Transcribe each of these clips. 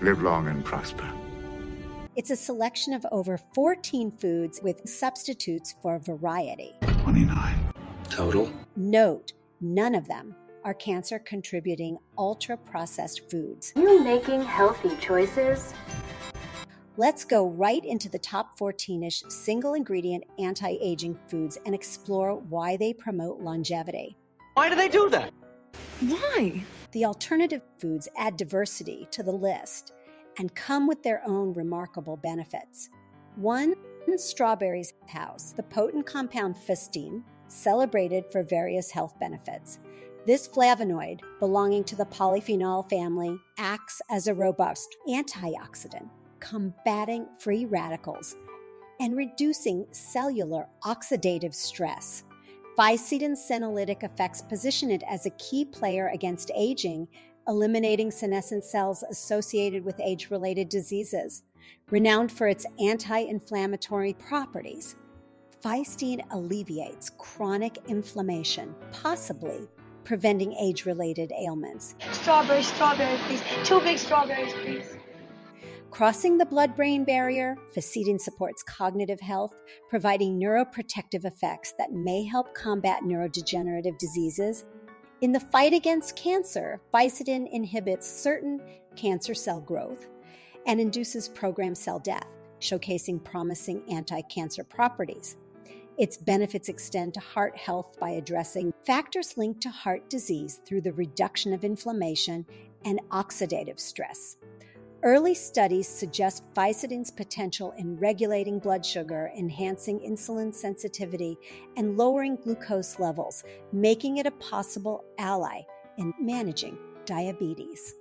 Live long and prosper. It's a selection of over 14 foods with substitutes for variety. 29. Total? Note, none of them are cancer contributing ultra processed foods. Are You making healthy choices? Let's go right into the top 14 ish single ingredient anti aging foods and explore why they promote longevity. Why do they do that? Why? The alternative foods add diversity to the list and come with their own remarkable benefits. One, strawberries house, the potent compound fisetin, celebrated for various health benefits. This flavonoid, belonging to the polyphenol family, acts as a robust antioxidant combating free radicals, and reducing cellular oxidative stress. Fisetin's senolytic effects position it as a key player against aging, eliminating senescent cells associated with age related diseases. Renowned for its anti inflammatory properties, Fisetin alleviates chronic inflammation, possibly preventing age related ailments. Strawberry, strawberry, please. Two big strawberries, please. Crossing the blood brain barrier, Fisetin supports cognitive health, providing neuroprotective effects that may help combat neurodegenerative diseases. In the fight against cancer, Fisetin inhibits certain cancer cell growth and induces programmed cell death, showcasing promising anti cancer properties. Its benefits extend to heart health by addressing factors linked to heart disease through the reduction of inflammation and oxidative stress. Early studies suggest Fisetin's potential in regulating blood sugar, enhancing insulin sensitivity, and lowering glucose levels, making it a possible ally in managing diabetes.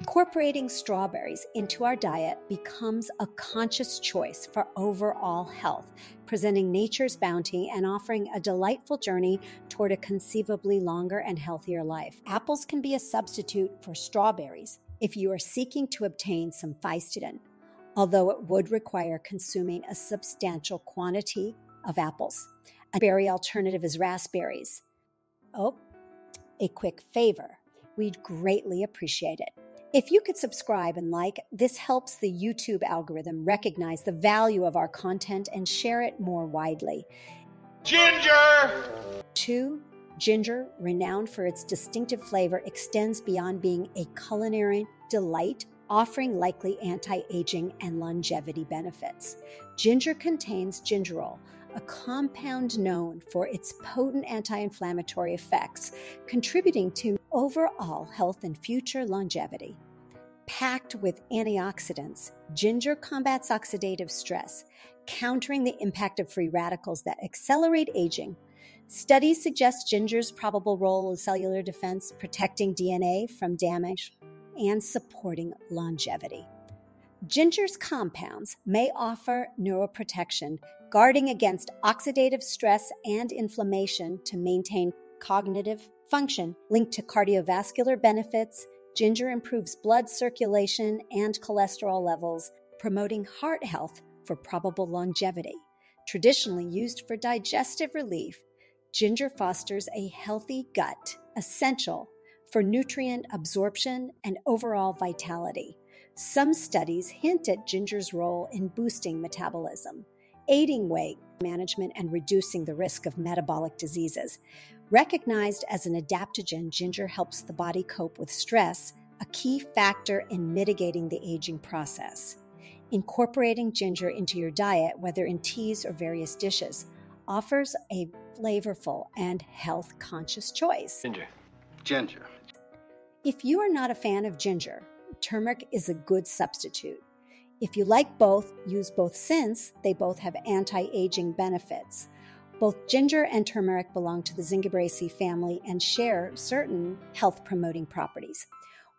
Incorporating strawberries into our diet becomes a conscious choice for overall health, presenting nature's bounty and offering a delightful journey toward a conceivably longer and healthier life. Apples can be a substitute for strawberries if you are seeking to obtain some Fisetin, although it would require consuming a substantial quantity of apples. A berry alternative is raspberries. Oh, a quick favor. We'd greatly appreciate it. If you could subscribe and like, this helps the YouTube algorithm recognize the value of our content and share it more widely. Ginger! Two, Ginger, renowned for its distinctive flavor, extends beyond being a culinary delight, offering likely anti aging and longevity benefits. Ginger contains gingerol, a compound known for its potent anti inflammatory effects, contributing to overall health and future longevity. Packed with antioxidants, ginger combats oxidative stress, countering the impact of free radicals that accelerate aging Studies suggest ginger's probable role in cellular defense, protecting DNA from damage, and supporting longevity. Ginger's compounds may offer neuroprotection, guarding against oxidative stress and inflammation to maintain cognitive function linked to cardiovascular benefits. Ginger improves blood circulation and cholesterol levels, promoting heart health for probable longevity. Traditionally used for digestive relief, Ginger fosters a healthy gut, essential for nutrient absorption and overall vitality. Some studies hint at ginger's role in boosting metabolism, aiding weight management, and reducing the risk of metabolic diseases. Recognized as an adaptogen, ginger helps the body cope with stress, a key factor in mitigating the aging process. Incorporating ginger into your diet, whether in teas or various dishes, offers a flavorful and health conscious choice. Ginger. Ginger. If you are not a fan of ginger, turmeric is a good substitute. If you like both, use both since they both have anti aging benefits. Both ginger and turmeric belong to the Zingiberaceae family and share certain health promoting properties.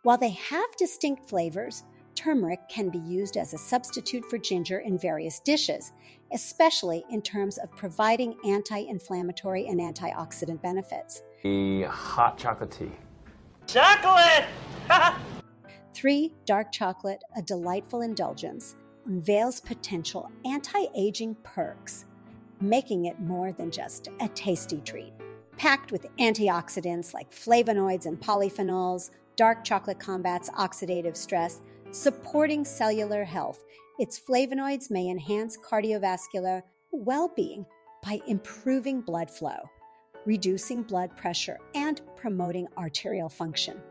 While they have distinct flavors, turmeric can be used as a substitute for ginger in various dishes, especially in terms of providing anti inflammatory and antioxidant benefits. The hot chocolate tea. Chocolate! Three, dark chocolate, a delightful indulgence, unveils potential anti aging perks, making it more than just a tasty treat. Packed with antioxidants like flavonoids and polyphenols, dark chocolate combats oxidative stress supporting cellular health. Its flavonoids may enhance cardiovascular well being by improving blood flow, reducing blood pressure, and promoting arterial function.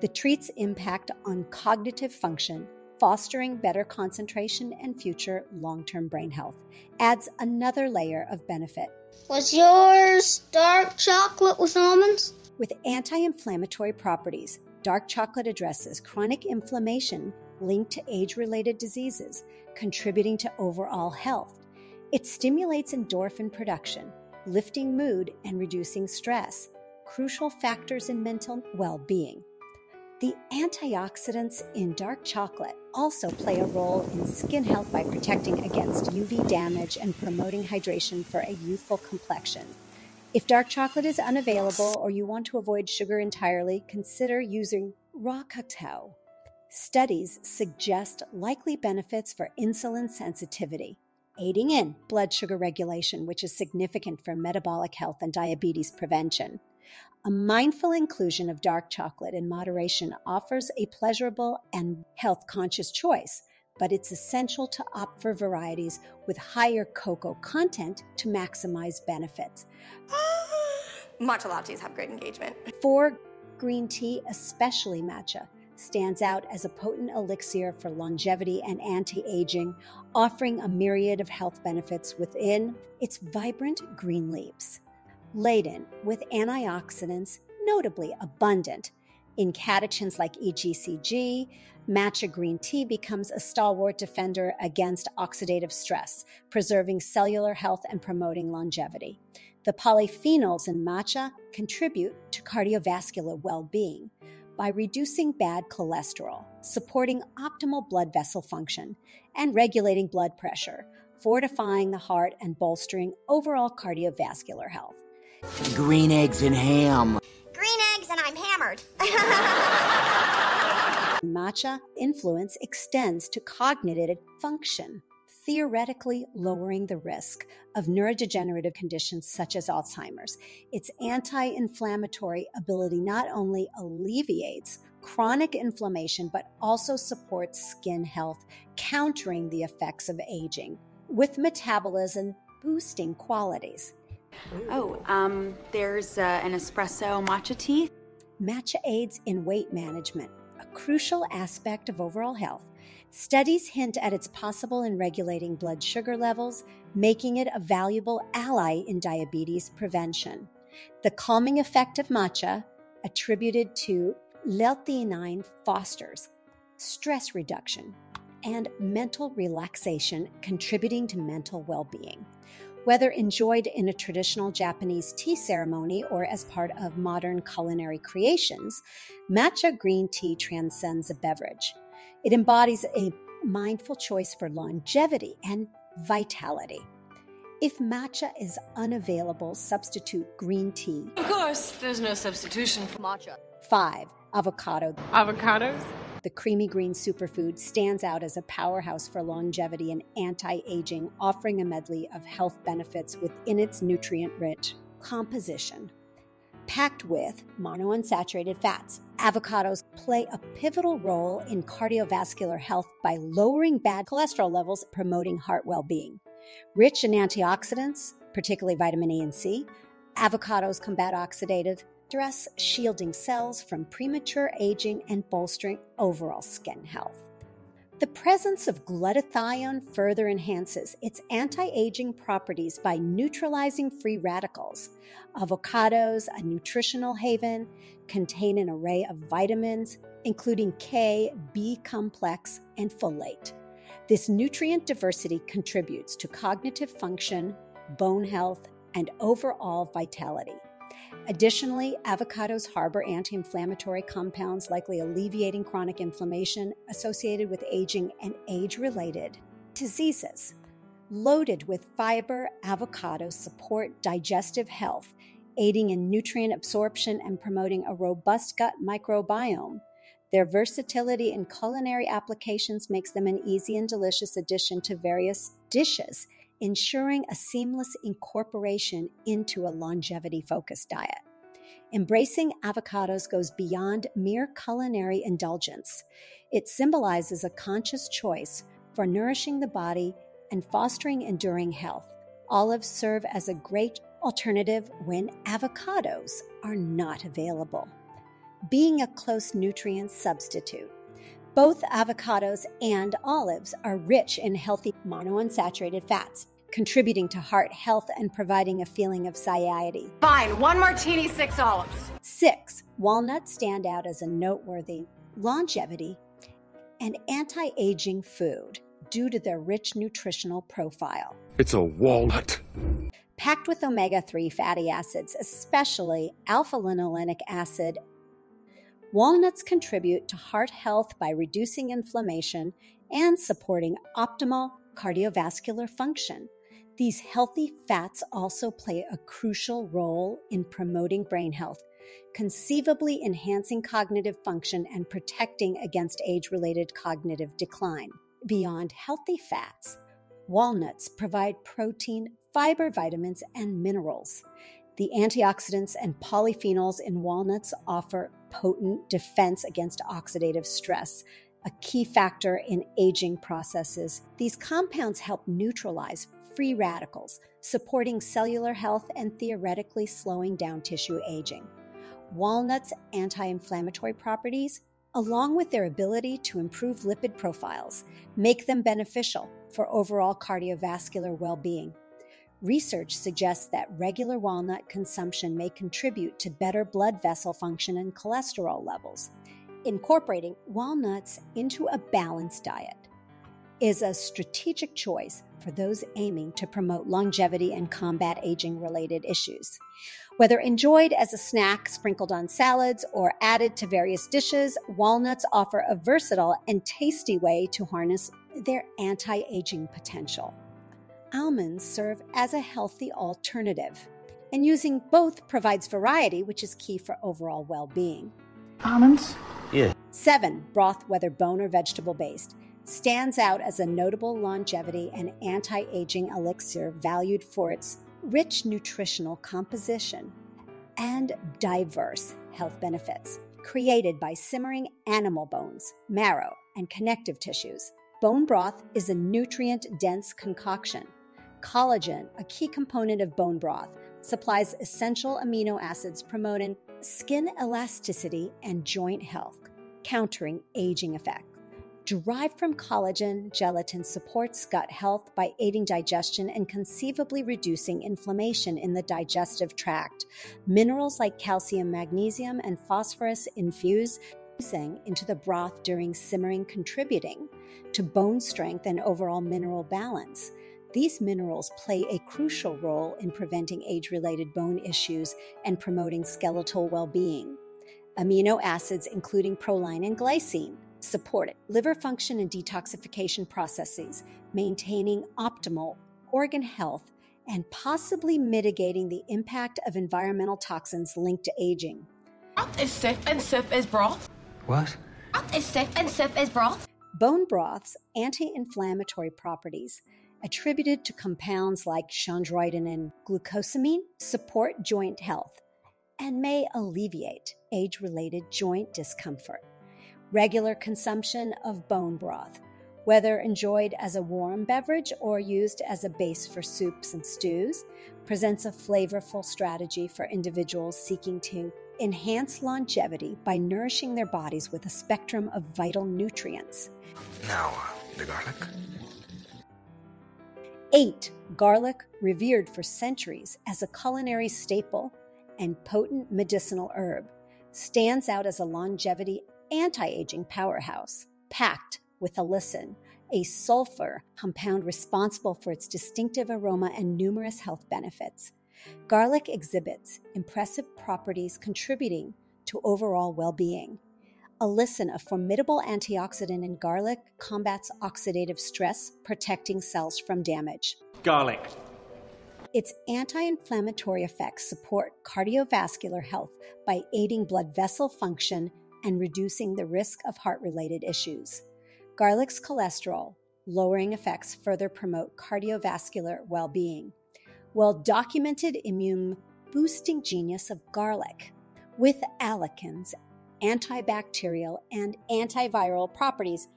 The treat's impact on cognitive function, fostering better concentration and future long term brain health, adds another layer of benefit. Was yours dark chocolate with almonds? With anti inflammatory properties, dark chocolate addresses chronic inflammation linked to age related diseases, contributing to overall health. It stimulates endorphin production, lifting mood and reducing stress, crucial factors in mental well being. The antioxidants in dark chocolate also play a role in skin health by protecting against UV damage and promoting hydration for a youthful complexion. If dark chocolate is unavailable or you want to avoid sugar entirely, consider using raw cacao. Studies suggest likely benefits for insulin sensitivity, aiding in blood sugar regulation, which is significant for metabolic health and diabetes prevention. A mindful inclusion of dark chocolate in moderation offers a pleasurable and health conscious choice, but it's essential to opt for varieties with higher cocoa content to maximize benefits. Matcha lattes have great engagement. For green tea, especially matcha, stands out as a potent elixir for longevity and anti aging, offering a myriad of health benefits within its vibrant green leaves laden with antioxidants, notably abundant in catechins like EGCG. Matcha green tea becomes a stalwart defender against oxidative stress, preserving cellular health and promoting longevity. The polyphenols in matcha contribute to cardiovascular well being by reducing bad cholesterol, supporting optimal blood vessel function, and regulating blood pressure, fortifying the heart and bolstering overall cardiovascular health. Green eggs and ham. Green eggs and I'm hammered. Matcha influence extends to cognitive function, theoretically lowering the risk of neurodegenerative conditions such as Alzheimer's. Its anti inflammatory ability not only alleviates chronic inflammation, but also supports skin health, countering the effects of aging with metabolism boosting qualities. Oh, um, there's uh, an espresso matcha tea. Matcha aids in weight management, a crucial aspect of overall health. Studies hint at its possible in regulating blood sugar levels, making it a valuable ally in diabetes prevention. The calming effect of matcha, attributed to L-theanine, fosters stress reduction and mental relaxation, contributing to mental well being. Whether enjoyed in a traditional Japanese tea ceremony or as part of modern culinary creations, matcha green tea transcends a beverage. It embodies a mindful choice for longevity and vitality. If matcha is unavailable, substitute green tea. Of course, there's no substitution for matcha. 5. Avocado. Avocados? The creamy green superfood stands out as a powerhouse for longevity and anti aging, offering a medley of health benefits within its nutrient rich composition. Packed with monounsaturated fats, avocados play a pivotal role in cardiovascular health by lowering bad cholesterol levels, promoting heart well being. Rich in antioxidants, particularly vitamin A and C, avocados combat oxidative stress, shielding cells from premature aging and bolstering overall skin health. The presence of glutathione further enhances its anti aging properties by neutralizing free radicals. Avocados, a nutritional haven, contain an array of vitamins, including K, B complex, and folate. This nutrient diversity contributes to cognitive function, bone health, and overall vitality. Additionally, avocados harbor anti inflammatory compounds, likely alleviating chronic inflammation associated with aging and age related diseases. Loaded with fiber, avocados support digestive health, aiding in nutrient absorption and promoting a robust gut microbiome. Their versatility in culinary applications makes them an easy and delicious addition to various dishes ensuring a seamless incorporation into a longevity focused diet. Embracing avocados goes beyond mere culinary indulgence. It symbolizes a conscious choice for nourishing the body and fostering enduring health. Olives serve as a great alternative when avocados are not available. Being a close nutrient substitute. Both avocados and olives are rich in healthy monounsaturated fats, contributing to heart health and providing a feeling of satiety. Fine, one martini, six olives. Six, walnuts stand out as a noteworthy longevity and anti aging food due to their rich nutritional profile. It's a walnut. Packed with omega 3 fatty acids, especially alpha linolenic acid, walnuts contribute to heart health by reducing inflammation and supporting optimal cardiovascular function. These healthy fats also play a crucial role in promoting brain health, conceivably enhancing cognitive function and protecting against age related cognitive decline. Beyond healthy fats, walnuts provide protein, fiber, vitamins, and minerals. The antioxidants and polyphenols in walnuts offer potent defense against oxidative stress, a key factor in aging processes. These compounds help neutralize free radicals, supporting cellular health and theoretically slowing down tissue aging. Walnuts' anti inflammatory properties, along with their ability to improve lipid profiles, make them beneficial for overall cardiovascular well being. Research suggests that regular walnut consumption may contribute to better blood vessel function and cholesterol levels. Incorporating walnuts into a balanced diet is a strategic choice for those aiming to promote longevity and combat aging related issues. Whether enjoyed as a snack sprinkled on salads or added to various dishes, walnuts offer a versatile and tasty way to harness their anti aging potential. Almonds serve as a healthy alternative, and using both provides variety, which is key for overall well being. Almonds? Yeah. Seven, broth, whether bone or vegetable based, stands out as a notable longevity and anti aging elixir valued for its rich nutritional composition and diverse health benefits. Created by simmering animal bones, marrow, and connective tissues, bone broth is a nutrient dense concoction. Collagen, a key component of bone broth, supplies essential amino acids promoting skin elasticity and joint health, countering aging effects. Derived from collagen, gelatin supports gut health by aiding digestion and conceivably reducing inflammation in the digestive tract. Minerals like calcium, magnesium, and phosphorus infuse into the broth during simmering, contributing to bone strength and overall mineral balance. These minerals play a crucial role in preventing age related bone issues and promoting skeletal well being. Amino acids, including proline and glycine, support liver function and detoxification processes, maintaining optimal organ health, and possibly mitigating the impact of environmental toxins linked to aging. Broth is safe and safe as broth. What? Broth is safe and safe as broth. Bone broth's anti inflammatory properties, attributed to compounds like chondroitin and glucosamine, support joint health and may alleviate age related joint discomfort regular consumption of bone broth, whether enjoyed as a warm beverage or used as a base for soups and stews, presents a flavorful strategy for individuals seeking to enhance longevity by nourishing their bodies with a spectrum of vital nutrients. Now, the garlic. 8. Garlic, revered for centuries as a culinary staple and potent medicinal herb, stands out as a longevity anti aging powerhouse, packed with allicin, a sulfur compound responsible for its distinctive aroma and numerous health benefits. Garlic exhibits impressive properties contributing to overall well being. Allicin, a formidable antioxidant in garlic, combats oxidative stress, protecting cells from damage. Garlic. Its anti inflammatory effects support cardiovascular health by aiding blood vessel function and reducing the risk of heart related issues. Garlic's cholesterol lowering effects further promote cardiovascular well being. Well documented immune boosting genius of garlic. with allicins, antibacterial, and antiviral properties,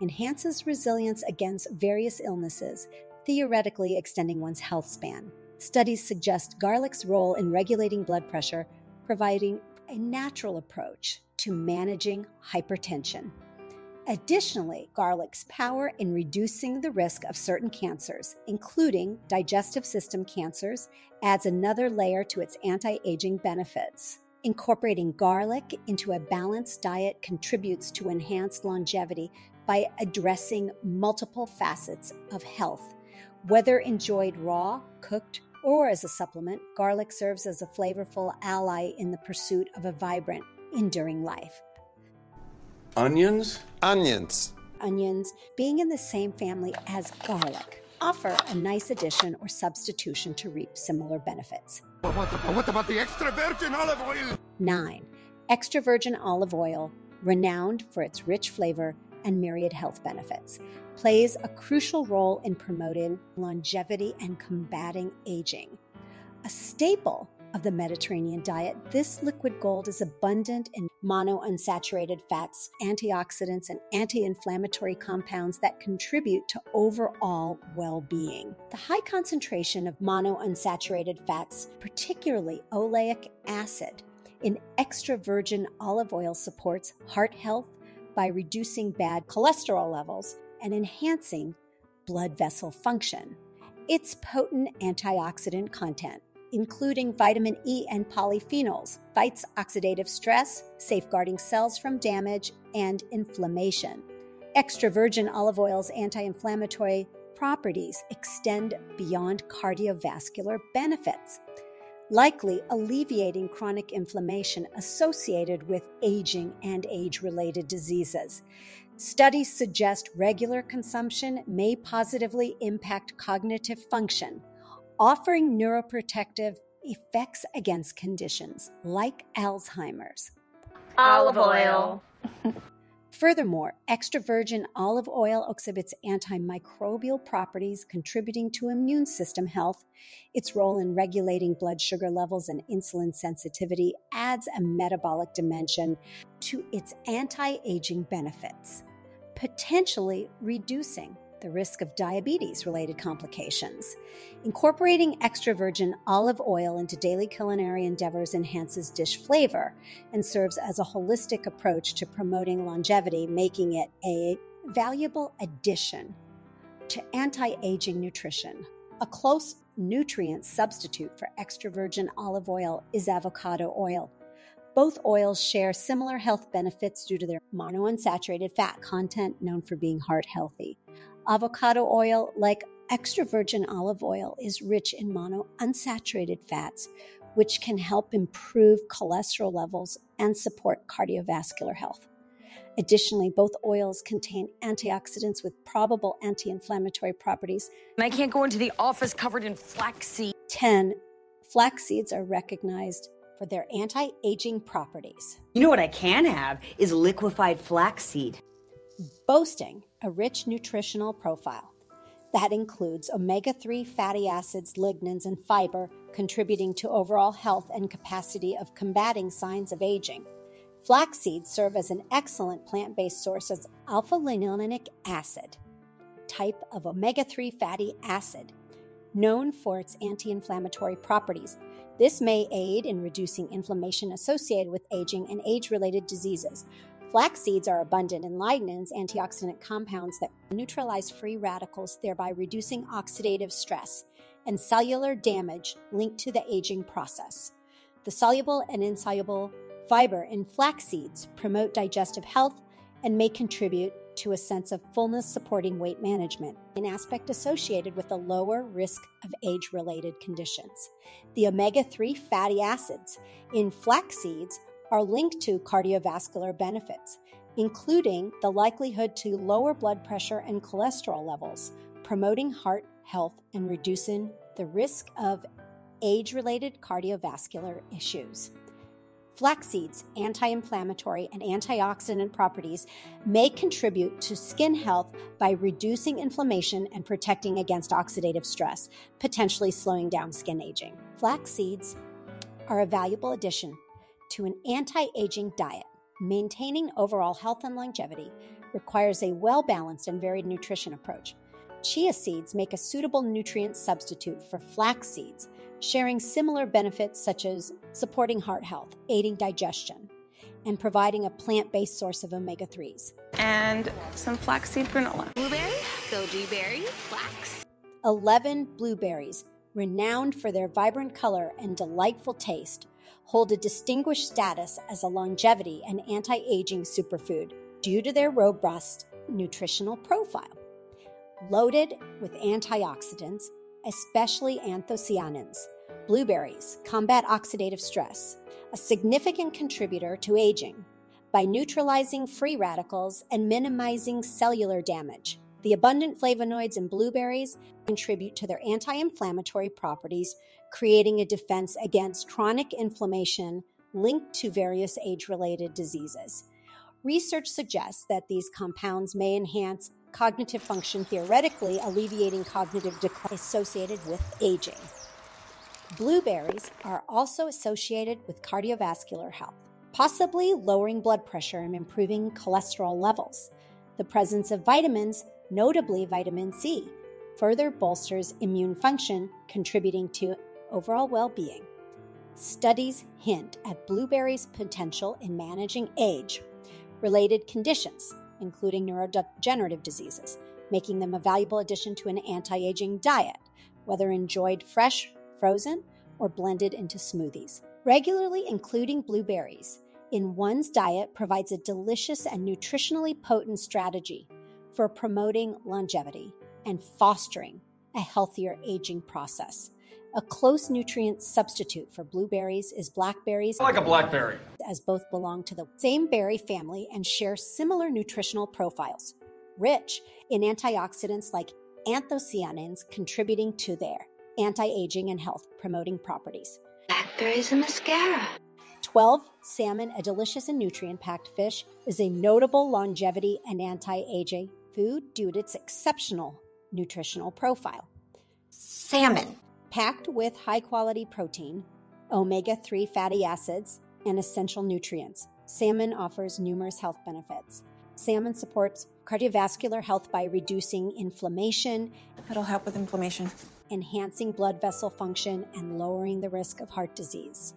enhances resilience against various illnesses, theoretically extending one's health span. Studies suggest garlic's role in regulating blood pressure, providing a natural approach to managing hypertension. Additionally, garlic's power in reducing the risk of certain cancers, including digestive system cancers, adds another layer to its anti aging benefits. Incorporating garlic into a balanced diet contributes to enhanced longevity by addressing multiple facets of health. Whether enjoyed raw, cooked, or as a supplement, garlic serves as a flavorful ally in the pursuit of a vibrant, enduring life. Onions? Onions. Onions, being in the same family as garlic, offer a nice addition or substitution to reap similar benefits. What, what, what about the extra virgin olive oil? 9. Extra virgin olive oil, renowned for its rich flavor and myriad health benefits, plays a crucial role in promoting longevity and combating aging. A staple of the Mediterranean diet, this liquid gold is abundant in monounsaturated fats, antioxidants, and anti inflammatory compounds that contribute to overall well being. The high concentration of monounsaturated fats, particularly oleic acid, in extra virgin olive oil supports heart health by reducing bad cholesterol levels and enhancing blood vessel function. Its potent antioxidant content including vitamin E and polyphenols, fights oxidative stress, safeguarding cells from damage and inflammation. Extra virgin olive oil's anti inflammatory properties extend beyond cardiovascular benefits, likely alleviating chronic inflammation associated with aging and age related diseases. Studies suggest regular consumption may positively impact cognitive function offering neuroprotective effects against conditions like Alzheimer's. Olive oil. Furthermore, extra virgin olive oil exhibits antimicrobial properties contributing to immune system health. Its role in regulating blood sugar levels and insulin sensitivity adds a metabolic dimension to its anti aging benefits, potentially reducing the risk of diabetes related complications. Incorporating extra virgin olive oil into daily culinary endeavors enhances dish flavor and serves as a holistic approach to promoting longevity, making it a valuable addition to anti aging nutrition. A close nutrient substitute for extra virgin olive oil is avocado oil. Both oils share similar health benefits due to their monounsaturated fat content, known for being heart healthy. Avocado oil, like extra virgin olive oil, is rich in monounsaturated fats, which can help improve cholesterol levels and support cardiovascular health. Additionally, both oils contain antioxidants with probable anti inflammatory properties. And I can't go into the office covered in flaxseed. 10. Flax seeds are recognized for their anti aging properties. You know what I can have is liquefied flaxseed. Boasting a rich nutritional profile. That includes omega 3 fatty acids, lignans, and fiber, contributing to overall health and capacity of combating signs of aging. Flax seeds serve as an excellent plant based source of alpha linolenic acid, type of omega 3 fatty acid, known for its anti inflammatory properties. This may aid in reducing inflammation associated with aging and age related diseases, Flax seeds are abundant in lignans, antioxidant compounds that neutralize free radicals, thereby reducing oxidative stress and cellular damage linked to the aging process. The soluble and insoluble fiber in flax seeds promote digestive health and may contribute to a sense of fullness supporting weight management, an aspect associated with a lower risk of age related conditions. The omega 3 fatty acids in flax seeds are linked to cardiovascular benefits, including the likelihood to lower blood pressure and cholesterol levels, promoting heart health and reducing the risk of age related cardiovascular issues. Flax seeds' anti inflammatory and antioxidant properties may contribute to skin health by reducing inflammation and protecting against oxidative stress, potentially slowing down skin aging. Flax seeds are a valuable addition to an anti aging diet. Maintaining overall health and longevity requires a well balanced and varied nutrition approach. Chia seeds make a suitable nutrient substitute for flax seeds, sharing similar benefits such as supporting heart health, aiding digestion, and providing a plant based source of omega 3s. And some flaxseed granola. Blueberry, goji berry, flax. 11 blueberries, renowned for their vibrant color and delightful taste, hold a distinguished status as a longevity and anti aging superfood due to their robust nutritional profile. Loaded with antioxidants, especially anthocyanins, blueberries combat oxidative stress, a significant contributor to aging, by neutralizing free radicals and minimizing cellular damage. The abundant flavonoids in blueberries contribute to their anti inflammatory properties, creating a defense against chronic inflammation linked to various age related diseases. Research suggests that these compounds may enhance cognitive function, theoretically alleviating cognitive decline associated with aging. Blueberries are also associated with cardiovascular health, possibly lowering blood pressure and improving cholesterol levels. The presence of vitamins, notably vitamin C, further bolsters immune function, contributing to overall well being. Studies hint at blueberries' potential in managing age related conditions, including neurodegenerative diseases, making them a valuable addition to an anti aging diet, whether enjoyed fresh, frozen, or blended into smoothies. Regularly including blueberries in one's diet provides a delicious and nutritionally potent strategy for promoting longevity and fostering a healthier aging process. A close nutrient substitute for blueberries is blackberries. I like a blackberry. As both belong to the same berry family and share similar nutritional profiles, rich in antioxidants like anthocyanins, contributing to their anti aging and health promoting properties. Blackberries and mascara. 12. Salmon, a delicious and nutrient packed fish, is a notable longevity and anti aging food due to its exceptional nutritional profile. Salmon. Packed with high quality protein, omega 3 fatty acids, and essential nutrients, salmon offers numerous health benefits. Salmon supports cardiovascular health by reducing inflammation. It'll help with inflammation. Enhancing blood vessel function and lowering the risk of heart disease.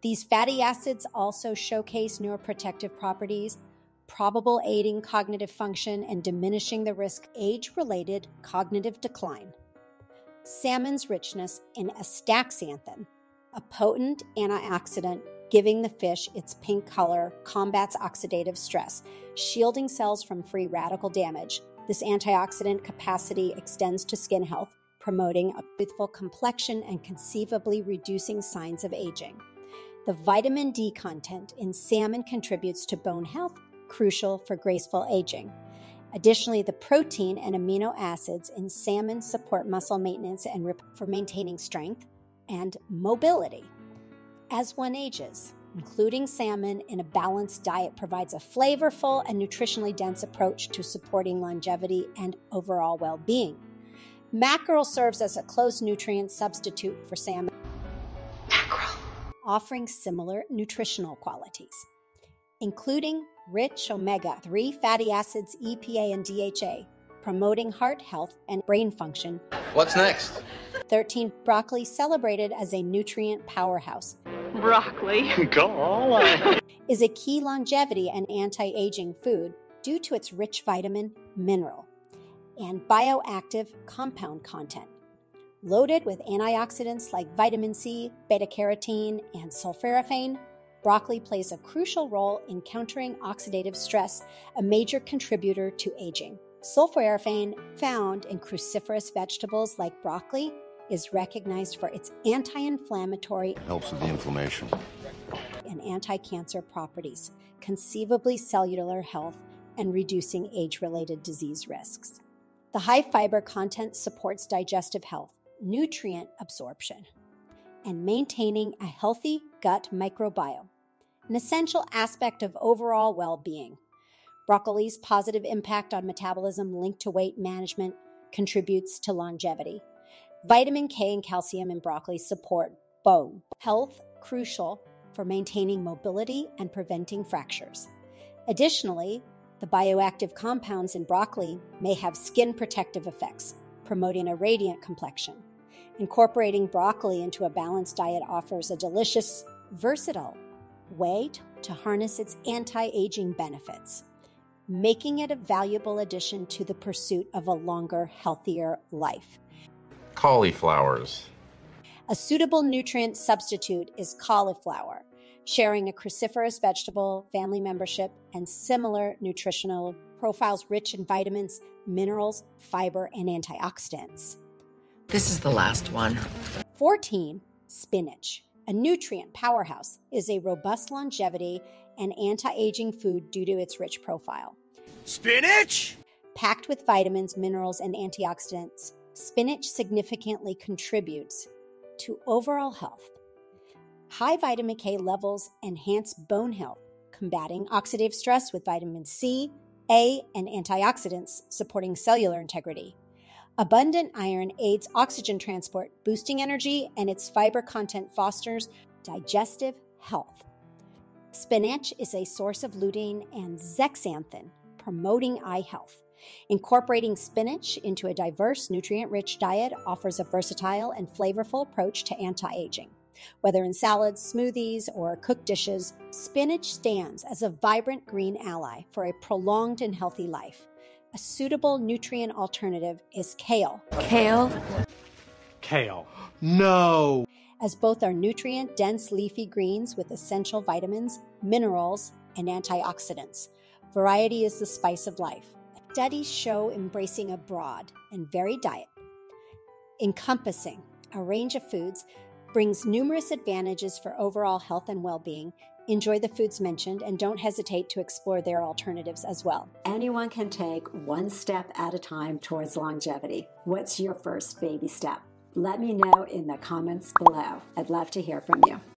These fatty acids also showcase neuroprotective properties, probable aiding cognitive function and diminishing the risk of age related cognitive decline. Salmon's richness in astaxanthin, a potent antioxidant giving the fish its pink color, combats oxidative stress, shielding cells from free radical damage. This antioxidant capacity extends to skin health, promoting a youthful complexion and conceivably reducing signs of aging. The vitamin D content in salmon contributes to bone health, crucial for graceful aging. Additionally, the protein and amino acids in salmon support muscle maintenance and for maintaining strength and mobility. As one ages, including salmon in a balanced diet provides a flavorful and nutritionally dense approach to supporting longevity and overall well being. Mackerel serves as a close nutrient substitute for salmon, Mackerel. offering similar nutritional qualities, including rich omega 3 fatty acids, EPA, and DHA, promoting heart health and brain function. What's next? 13. Broccoli celebrated as a nutrient powerhouse. Broccoli. Go on. is a key longevity and anti aging food due to its rich vitamin, mineral, and bioactive compound content. Loaded with antioxidants like vitamin C, beta carotene, and sulforaphane, broccoli plays a crucial role in countering oxidative stress, a major contributor to aging. Sulforaphane, found in cruciferous vegetables like broccoli, is recognized for its anti inflammatory Helps with the inflammation. and anti cancer properties, conceivably cellular health, and reducing age related disease risks. The high fiber content supports digestive health, nutrient absorption, and maintaining a healthy gut microbiome, an essential aspect of overall well being. Broccoli's positive impact on metabolism linked to weight management contributes to longevity. Vitamin K and calcium in broccoli support bone health, crucial for maintaining mobility and preventing fractures. Additionally, the bioactive compounds in broccoli may have skin protective effects, promoting a radiant complexion. Incorporating broccoli into a balanced diet offers a delicious, versatile way to harness its anti aging benefits, making it a valuable addition to the pursuit of a longer, healthier life. Cauliflowers. A suitable nutrient substitute is cauliflower, sharing a cruciferous vegetable family membership and similar nutritional profiles rich in vitamins, minerals, fiber, and antioxidants. This is the last one. 14. Spinach. A nutrient powerhouse is a robust longevity and anti aging food due to its rich profile. Spinach! Packed with vitamins, minerals, and antioxidants, spinach significantly contributes to overall health. High vitamin K levels enhance bone health, combating oxidative stress with vitamin C, A, and antioxidants, supporting cellular integrity. Abundant iron aids oxygen transport, boosting energy, and its fiber content fosters digestive health. Spinach is a source of lutein and zeaxanthin, promoting eye health. Incorporating spinach into a diverse, nutrient rich diet offers a versatile and flavorful approach to anti aging. Whether in salads, smoothies, or cooked dishes, spinach stands as a vibrant green ally for a prolonged and healthy life. A suitable nutrient alternative is kale. Kale? Kale. No. As both are nutrient dense leafy greens with essential vitamins, minerals, and antioxidants. Variety is the spice of life. Studies show embracing a broad and varied diet, encompassing a range of foods, brings numerous advantages for overall health and well being. Enjoy the foods mentioned and don't hesitate to explore their alternatives as well. Anyone can take one step at a time towards longevity. What's your first baby step? Let me know in the comments below. I'd love to hear from you.